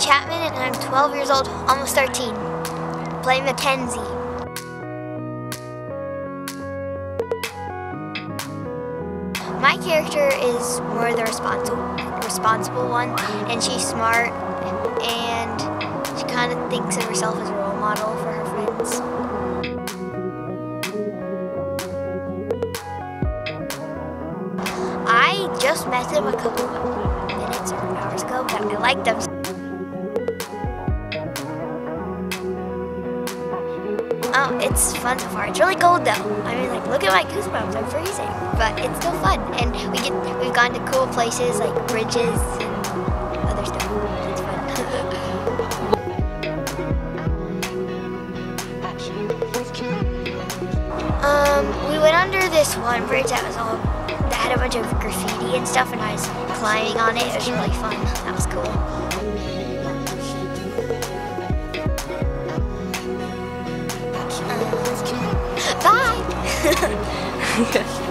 Chapman and I'm 12 years old, almost 13. Play Mackenzie. My character is more the responsible, responsible one, and she's smart, and she kind of thinks of herself as a role model for her friends. I just met them a couple minutes or hours ago, but I like them. It's fun so far. It's really cold though. I mean, like, look at my goosebumps. I'm freezing, but it's still fun. And we get we've gone to cool places like bridges and other stuff. It's fun. um, we went under this one bridge that was all that had a bunch of graffiti and stuff, and I was climbing on it. It was really fun. That was cool. 確かに。